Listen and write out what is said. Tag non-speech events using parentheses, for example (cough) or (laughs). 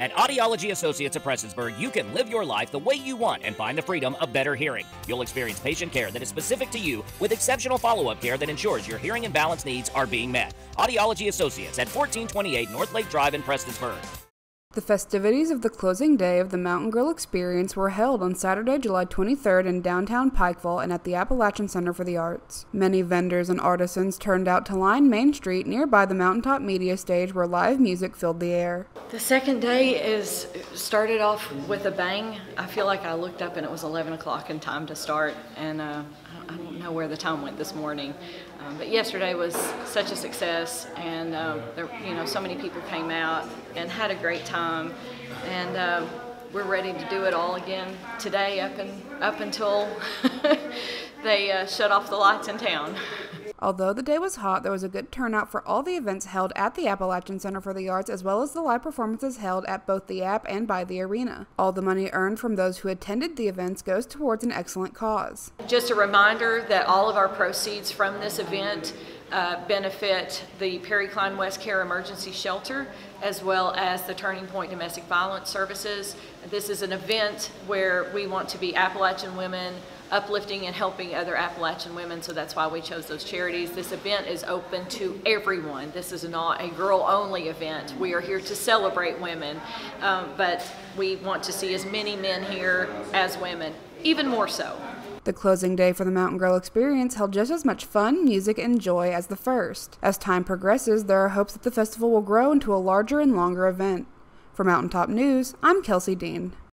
At Audiology Associates of Prestonsburg, you can live your life the way you want and find the freedom of better hearing. You'll experience patient care that is specific to you with exceptional follow up care that ensures your hearing and balance needs are being met. Audiology Associates at 1428 North Lake Drive in Prestonsburg. The festivities of the closing day of the Mountain Grrl Experience were held on Saturday, July 23rd in downtown Pikeville and at the Appalachian Center for the Arts. Many vendors and artisans turned out to line Main Street nearby the Mountaintop Media Stage where live music filled the air. The second day is started off with a bang. I feel like I looked up and it was 11 o'clock in time to start, and uh, I know where the time went this morning. Um, but yesterday was such a success, and um, there, you know, so many people came out and had a great time, and um, we're ready to do it all again today, up and up until (laughs) they uh, shut off the lights in town. Although the day was hot, there was a good turnout for all the events held at the Appalachian Center for the Arts, as well as the live performances held at both the App and by the arena. All the money earned from those who attended the events goes towards an excellent cause. Just a reminder that all of our proceeds from this event uh, benefit the Perry Cline West Care Emergency Shelter as well as the Turning Point Domestic Violence Services. This is an event where we want to be Appalachian women uplifting and helping other Appalachian women, so that's why we chose those charities. This event is open to everyone. This is not a girl-only event. We are here to celebrate women, um, but we want to see as many men here as women, even more so. The closing day for the Mountain Grrl Experience held just as much fun, music, and joy as the first. As time progresses, there are hopes that the festival will grow into a larger and longer event. For Mountaintop News, I'm Kelsey Dean.